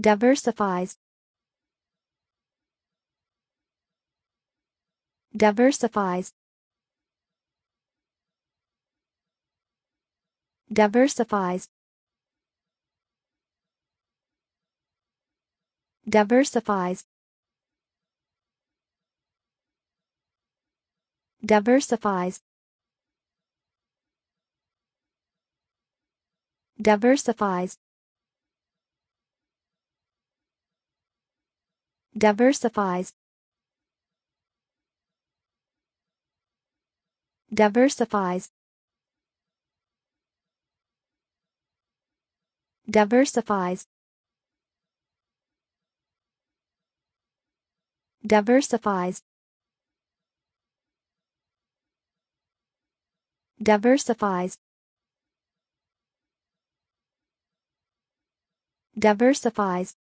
diversifies. Diversifies. Diversifies. Diversifies. Diversifies. Diversifies diversifies. Diversifies. Diversifies. Diversifies. Diversifies. Diversifies